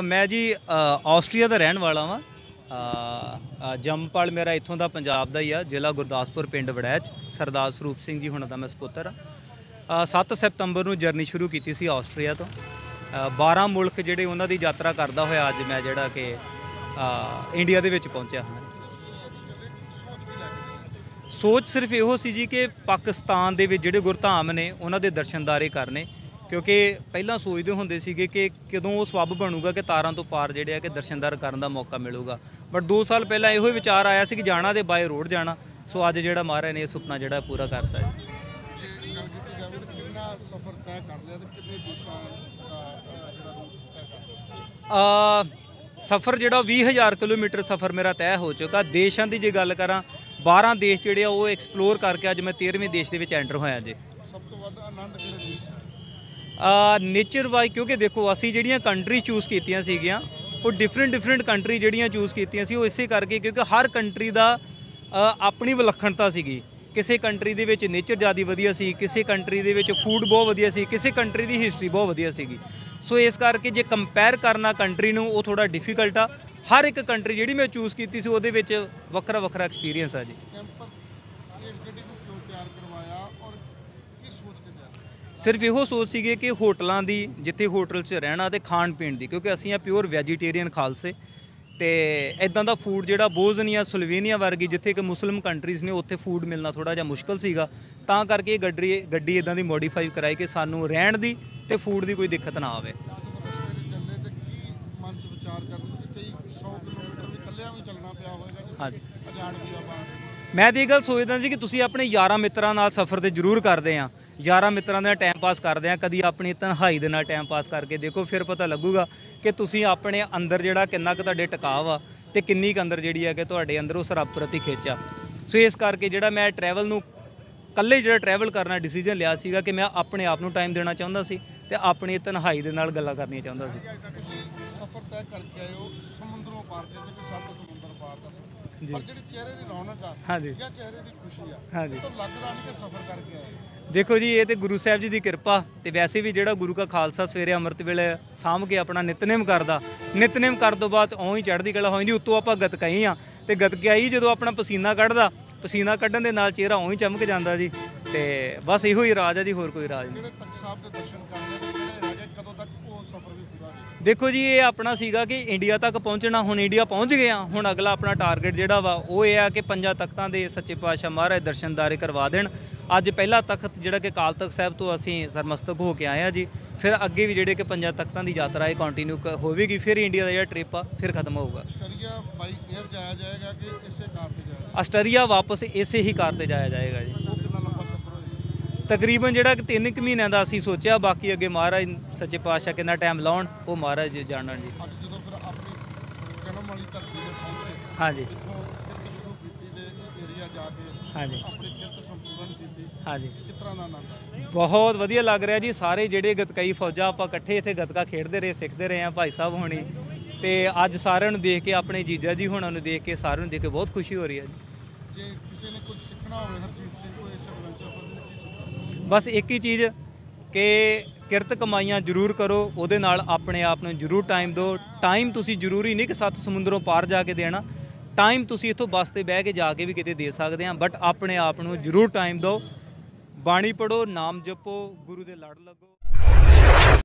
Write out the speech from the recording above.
ਮੈਂ ਜੀ ਆਸਟਰੀਆ ਦਾ ਰਹਿਣ ਵਾਲਾ ਵਾਂ। ਜੰਮਪਲ ਮੇਰਾ ਇੱਥੋਂ ਦਾ ਪੰਜਾਬ ਦਾ ਹੀ ਆ ਜ਼ਿਲ੍ਹਾ ਗੁਰਦਾਸਪੁਰ ਪਿੰਡ ਵੜੈਚ। ਸਰਦਾਰ ਸਰੂਪ ਸਿੰਘ ਜੀ ਹੁਣਾਂ ਦਾ ਮੈਂ ਸਪੁੱਤਰ ਆ 7 ਸਤੰਬਰ ਨੂੰ ਜਰਨੀ ਸ਼ੁਰੂ ਕੀਤੀ ਸੀ ਆਸਟਰੀਆ ਤੋਂ। ਅ, 12 ਮੁਲਕ ਜਿਹੜੇ ਉਹਨਾਂ ਦੀ ਯਾਤਰਾ ਕਰਦਾ ਹੋਇਆ ਅੱਜ ਮੈਂ ਜਿਹੜਾ ਕਿ ਇੰਡੀਆ ਦੇ ਵਿੱਚ ਪਹੁੰਚਿਆ ਹਾਂ। ਸੋਚ ਸਿਰਫ ਇਹੋ ਸੀ ਜੀ ਕਿ ਪਾਕਿਸਤਾਨ ਦੇ ਵਿੱਚ ਜਿਹੜੇ ਗੁਰਧਾਮ ਨੇ ਉਹਨਾਂ ਦੇ ਦਰਸ਼ਨਦਾਰੇ ਕਰਨੇ। ਕਿਉਂਕਿ ਪਹਿਲਾਂ ਸੋਚਦੇ ਹੁੰਦੇ ਸੀਗੇ ਕਿ ਕਦੋਂ ਉਹ ਸਬਬ ਬਣੂਗਾ ਕਿ ਤਾਰਾਂ ਤੋਂ ਪਾਰ ਜਿਹੜੇ ਆ ਕਿ ਦਰਸ਼ਨਦਾਰ ਕਰਨ ਦਾ ਮੌਕਾ ਮਿਲੂਗਾ। ਬਟ 2 ਸਾਲ ਪਹਿਲਾਂ ਇਹੋ ਹੀ ਵਿਚਾਰ ਆਇਆ ਸੀ ਕਿ ਜਾਣਾ ਤੇ ਬਾਏ ਰੋਡ ਜਾਣਾ। ਸੋ ਅੱਜ ਜਿਹੜਾ ਮਹਾਰਾਜ ਨੇ ਇਹ ਸੁਪਨਾ ਜਿਹੜਾ ਪੂਰਾ ਕਰਤਾ ਹੈ। ਸਫ਼ਰ ਤੈਅ ਕਰ ਲਿਆ ਤੇ ਕਿੰਨੇ ਦੇਸ਼ਾਂ ਦਾ ਅਹ, ਜਿਹੜਾ ਰੂਟ ਤੈਅ ਕਰ ਲਿਆ? ਆ ਸਫ਼ਰ ਜਿਹੜਾ 20000 ਕਿਲੋਮੀਟਰ ਸਫ਼ਰ ਮੇਰਾ ਤੈਅ ਹੋ ਚੁੱਕਾ। ਦੇਸ਼ਾਂ ਦੀ ਜੇ ਗੱਲ ਕਰਾਂ 12 ਦੇਸ਼ ਜਿਹੜੇ ਆ ਉਹ ਐਕਸਪਲੋਰ ਕਰਕੇ ਅੱਜ ਮੈਂ 13ਵੇਂ ਦੇਸ਼ ਦੇ ਵਿੱਚ ਐਂਟਰ ਹੋਇਆ ਜੀ। ਸਭ ਤੋਂ ਵੱਧ ਆਨੰਦ ਕਿਹੜੇ ਦੇਸ਼ ਨੇਚਰ ਵਾਈ ਕਿਉਂਕਿ ਦੇਖੋ, ਅਸੀਂ ਜਿਹੜੀਆਂ ਕੰਟਰੀ ਚੂਜ਼ ਕੀਤੀਆਂ ਸੀਗੀਆਂ, ਉਹ ਡਿਫਰੈਂਟ ਡਿਫਰੈਂਟ ਕੰਟਰੀ ਜਿਹੜੀਆਂ ਚੂਜ਼ ਕੀਤੀਆਂ ਸੀ, ਉਹ ਇਸੇ ਕਰਕੇ ਕਿਉਂਕਿ ਹਰ ਕੰਟਰੀ ਦਾ ਆਪਣੀ ਵਿਲੱਖਣਤਾ ਸੀਗੀ। ਕਿਸੇ ਕੰਟਰੀ ਦੇ ਵਿੱਚ ਨੇਚਰ ਜ਼ਿਆਦਾ ਵਧੀਆ ਸੀ, ਕਿਸੇ ਕੰਟਰੀ ਦੇ ਵਿੱਚ ਫੂਡ ਬਹੁਤ ਵਧੀਆ ਸੀ, ਕਿਸੇ ਕੰਟਰੀ ਦੀ ਹਿਸਟਰੀ ਬਹੁਤ ਵਧੀਆ ਸੀਗੀ। ਸੋ ਇਸ ਕਰਕੇ ਜੇ ਕੰਪੇਅਰ ਕਰਨਾ ਕੰਟਰੀ ਨੂੰ, ਉਹ ਥੋੜਾ ਡਿਫਿਕਲਟ ਆ। ਹਰ ਇੱਕ ਕੰਟਰੀ ਜਿਹੜੀ ਮੈਂ ਚੂਜ਼ ਕੀਤੀ ਸੀ, ਉਹਦੇ ਵਿੱਚ ਵੱਖਰਾ ਵੱਖਰਾ ਐਕਸਪੀਰੀਅੰਸ ਆ ਜੀ। ਇਸ ਗੱਡੀ ਨੂੰ ਕਿਉਂ ਤਿਆਰ ਕਰਵਾਇਆ ਔਰ ਕੀ ਸੋਚ ਕੇ ਤਿਆਰ ਸਿਰਫ ਇਹੋ ਸੋਚ ਸੀਗੇ ਕਿ ਹੋਟਲਾਂ ਦੀ ਜਿੱਥੇ ਹੋਟਲ 'ਚ ਰਹਿਣਾ ਤੇ ਖਾਣ ਪੀਣ ਦੀ ਕਿਉਂਕਿ ਅਸੀਂ ਆ ਪਿਓਰ ਵੈਜੀਟੇਰੀਅਨ ਖਾਲਸੇ। ਤੇ ਇਦਾਂ ਦਾ ਫੂਡ ਜਿਹੜਾ ਬੋਜ਼ਨੀਆ ਸਲੋਵੇਨੀਆ ਵਰਗੀ ਜਿੱਥੇ ਕਿ ਮੁਸਲਿਮ ਕੰਟਰੀਜ਼ ਨੇ ਉੱਥੇ ਫੂਡ ਮਿਲਣਾ ਥੋੜਾ ਜਿਹਾ ਮੁਸ਼ਕਲ ਸੀਗਾ। ਤਾਂ ਕਰਕੇ ਗੱਡੀ ਗੱਡੀ ਇਦਾਂ ਦੀ ਮੋਡੀਫਾਈ ਕਰਾਈ ਕਿ ਸਾਨੂੰ ਰਹਿਣ ਦੀ ਤੇ ਫੂਡ ਦੀ ਕੋਈ ਦਿੱਕਤ ਨਾ ਆਵੇ। ਜਦੋਂ ਰਸਤੇ 'ਚ ਚੱਲੇ ਤੇ ਕੀ ਮਨ 'ਚ ਵਿਚਾਰ ਕਰਦੇ ਕਿ ਕਈ 100 ਕਿਲੋਮੀਟਰ ਵੀ ਇਕੱਲਿਆਂ ਵੀ ਚੱਲਣਾ ਪਿਆ ਹੋਵੇਗਾ ਹਾਂਜੀ। ਜੇ ਅਜਾਣ ਵੀ ਆਪਾਂ ਮੈਂ ਤਾਂ ਇਹ ਗੱਲ ਸੋਚਦਾ ਸੀ ਕਿ ਤੁਸੀਂ ਆਪਣੇ ਯਾਰਾਂ ਮਿੱਤਰਾਂ ਨਾਲ ਸਫ਼ਰ ਤੇ ਜ਼ਰੂਰ ਕਰਦੇ ਆ। ਯਾਰਾਂ ਮਿੱਤਰਾਂ ਦੇ ਨਾਲ ਟਾਈਮ ਪਾਸ ਕਰਦੇ ਆ ਕਦੀ ਆਪਣੀ ਤਨਹਾਈ ਦੇ ਨਾਲ ਟਾਈਮ ਪਾਸ ਕਰਕੇ ਦੇਖੋ ਫਿਰ ਪਤਾ ਲੱਗੂਗਾ ਕਿ ਤੁਸੀਂ ਆਪਣੇ ਅੰਦਰ ਜਿਹੜਾ ਕਿੰਨਾ ਕੁ ਤੁਹਾਡੇ ਟਿਕਾਵ ਆ ਤੇ ਕਿੰਨੀ ਕੁ ਅੰਦਰ ਜਿਹੜੀ ਹੈ ਕਿ ਤੁਹਾਡੇ ਅੰਦਰ ਉਸ ਰੱਬ ਪ੍ਰਤੀ ਖਿੱਚ ਸੋ ਇਸ ਕਰਕੇ ਜਿਹੜਾ ਮੈਂ ਟਰੈਵਲ ਨੂੰ ਕੱਲੇ ਜਿਹੜਾ ਟਰੈਵਲ ਕਰਨਾ ਡਿਸੀਜਨ ਲਿਆ ਸੀਗਾ ਕਿ ਮੈਂ ਆਪਣੇ ਆਪ ਨੂੰ ਟਾਈਮ ਦੇਣਾ ਚਾਹੁੰਦਾ ਸੀ ਤੇ ਆਪਣੀ ਤਨਹਾਈ ਦੇ ਨਾਲ ਗੱਲਾਂ ਕਰਨੀਆਂ ਚਾਹੁੰਦਾ ਸੀ ਤੁਸੀਂ ਸਫ਼ਰ ਤੈਅ ਕਰਕੇ ਆਏ ਹੋ ਸਮੁੰਦਰੋਂ ਪਾਰ ਕਹਿੰਦੇ ਕਿ ਸੱਤ ਸਮੁੰਦਰ ਪਾਰ ਦਾ ਸਫ਼ਰ ਜੀ। ਪਰ ਜਿਹੜੀ ਚਿਹਰੇ ਦੀ ਰੌਣਕ ਆ ਹਾਂਜੀ। ਜਾਂ ਚਿਹਰੇ ਦੀ ਖੁਸ਼ੀ ਆ ਹਾਂਜੀ। ਤਾਂ ਲੱਗਦਾ ਨਹੀਂ ਕਿ ਸਫ਼ਰ ਕਰਕੇ ਆਏ। ਦੇਖੋ ਜੀ ਇਹ ਤੇ ਗੁਰੂ ਸਾਹਿਬ ਜੀ ਦੀ ਕਿਰਪਾ ਤੇ ਵੈਸੇ ਵੀ ਜਿਹੜਾ ਗੁਰੂ ਕਾ ਖਾਲਸਾ ਸਵੇਰੇ ਅੰਮ੍ਰਿਤ ਵੇਲੇ ਸਾਂਭ ਕੇ ਆਪਣਾ ਨਿਤਨੇਮ ਕਰਦਾ ਨਿਤਨੇਮ ਕਰਨ ਤੋਂ ਬਾਅਦ ਓਂ ਹੀ ਚੜ੍ਹਦੀ ਕਲਾ ਹੋ ਜਾਂਦੀ ਉੱਤੋਂ ਆਪਾਂ ਗਤਕਾਈ ਆ ਤੇ ਗਤਕਾਈ ਜਦੋਂ ਆਪਣਾ ਪਸੀਨਾ ਕੱਢਦਾ ਪਸੀਨਾ ਕੱਢਣ ਦੇ ਨਾਲ ਚਿਹਰਾ ਓਂ ਹੀ ਚਮਕ ਜਾਂਦਾ ਜੀ ਤੇ ਬਸ ਇਹੋ ਹੀ ਰਾਜ ਹੈ ਜੀ ਹੋਰ ਕੋਈ ਰਾਜ ਨਹੀਂ। ਉਹ ਦੇਖੋ ਜੀ ਇਹ ਆਪਣਾ ਸੀਗਾ ਕਿ ਇੰਡੀਆ ਤੱਕ ਪਹੁੰਚਣਾ ਹੁਣ ਇੰਡੀਆ ਪਹੁੰਚ ਗਏ ਆ ਹੁਣ ਅਗਲਾ ਆਪਣਾ ਟਾਰਗੇਟ ਜਿਹੜਾ ਵਾ ਉਹ ਇਹ ਆ ਕਿ ਪੰਜਾਂ ਤਖਤਾਂ ਦੇ ਸੱਚੇ ਪਾਤਸ਼ਾਹ ਮਹਾਰਾਜ ਦਰਸ਼ਨਦਾਰੇ ਕਰਵਾ ਦੇਣ। ਅੱਜ ਪਹਿਲਾ ਤਖਤ ਜਿਹੜਾ ਕਿ ਕਾਲ ਤਖਤ ਸਾਹਿਬ ਤੋਂ ਅਸੀਂ ਸਰਮਸਤਕ ਹੋ ਕੇ ਆਏ ਆ ਜੀ। ਫਿਰ ਅੱਗੇ ਵੀ ਜਿਹੜੇ ਕਿ ਪੰਜਾਂ ਤਖਤਾਂ ਦੀ ਯਾਤਰਾ ਇਹ ਕੰਟੀਨਿਊ ਹੋਵੇਗੀ ਫਿਰ ਇੰਡੀਆ ਦਾ ਜਿਹੜਾ ਟ੍ਰਿਪ ਆ ਫਿਰ ਖਤਮ ਹੋਊਗਾ। ਆਸਟਰੀਆ ਬਾਈ 에ਅਰ ਜਾਇਆ ਜਾਏਗਾ ਕਿ ਇਸੇ ਕਾਰ ਤੇ ਜਾਏਗਾ? ਆਸਟਰੀਆ ਵਾਪਸ ਇਸੇ ਹੀ ਕਾਰ ਤੇ ਜਾਇਆ ਜਾਏਗਾ ਜੀ। ਤਕਰੀਬਨ ਜਿਹੜਾ ਕਿ 3 ਕੁ ਮਹੀਨਿਆਂ ਦਾ ਅਸੀਂ ਸੋਚਿਆ ਬਾਕੀ ਅੱਗੇ ਮਹਾਰਾਜ ਸੱਚੇ ਪਾਤਸ਼ਾਹ ਕਿੰਨਾ ਟਾਈਮ ਲਾਉਣ ਉਹ ਮਹਾਰਾਜ ਜਾਣਨ ਜੀ। ਅੱਜ ਜਦੋਂ ਫਿਰ ਆਪਣੀ ਜਨਮ ਵਾਲੀ ਧਰਤੀ ਤੇ ਪਹੁੰਚੇ ਹਾਂਜੀ ਇੱਥੋਂ ਕਿਰਤ ਸ਼ੁਰੂ ਕੀਤੀ ਤੇ ਆਸਟਰੀਆ ਜਾ ਕੇ ਹਾਂਜੀ। ਆਪਣੀ ਕਿਰਤ ਸੰਪੂਰਨ ਕੀਤੀ। ਹਾਂਜੀ। ਕਿਸ ਤਰ੍ਹਾਂ ਦਾ ਆਨੰਦ ਆਇਆ? ਬਹੁਤ ਵਧੀਆ ਲੱਗ ਰਿਹਾ ਜੀ। ਸਾਰੇ ਜਿਹੜੇ ਗਤਕਾਈ ਫੌਜਾਂ ਆਪਾਂ ਇਕੱਠੇ ਇੱਥੇ ਗਤਕਾ ਖੇਡਦੇ ਰਹੇ ਸਿੱਖਦੇ ਰਹੇ ਆ ਭਾਈ ਸਾਹਿਬ ਹੋਣੀ। ਤੇ ਅੱਜ ਸਾਰਿਆਂ ਨੂੰ ਦੇਖ ਕੇ ਆਪਣੇ ਜੀਜਾ ਜੀ ਹੁਣਾਂ ਨੂੰ ਦੇਖ ਕੇ ਸਾਰਿਆਂ ਨੂੰ ਦੇਖ ਕੇ ਬਹੁਤ ਖੁਸ਼ੀ ਹੋ ਰਹੀ ਹੈ ਜੀ। ਜੇ ਕਿਸੇ ਨੇ ਕੁਝ ਸਿੱਖਣਾ ਹੋਵੇ ਹਰਜੀਤ ਸਿੰਘ ਕੋਲ ਇਸ ਐਡਵੈਂਚਰ ਪਰ ਤੇ ਕੀ ਸਿੱਖਣਾ? ਬਸ ਇੱਕ ਹੀ ਚੀਜ਼ ਕਿ ਕਿਰਤ ਕਮਾਈਆਂ ਜ਼ਰੂਰ ਕਰੋ ਉਹਦੇ ਨਾਲ ਆਪਣੇ ਆਪ ਨੂੰ ਜ਼ਰੂਰ ਟਾਈਮ ਦਿਓ। ਟਾਈਮ ਤੁਸੀਂ ਜ਼ਰੂਰੀ ਨਹੀਂ ਕਿ ਸੱਤ ਸਮੁੰਦਰੋਂ ਪਾਰ ਜਾ ਕੇ ਦੇਣਾ। ਟਾਈਮ ਤੁਸੀਂ ਇੱਥੋਂ ਬੱਸ ਤੇ ਬਹਿ ਕੇ ਜਾ ਕੇ ਵੀ ਕਿਤੇ ਦੇ ਸਕਦੇ ਆ ਬਟ ਆਪਣੇ ਆਪ ਨੂੰ ਜ਼ਰੂਰ ਟਾਈਮ ਦਿਓ। ਬਾਣੀ ਪੜੋ ਨਾਮ ਜਪੋ, ਗੁਰੂ ਦੇ ਲੜ ਲੱਗੋ।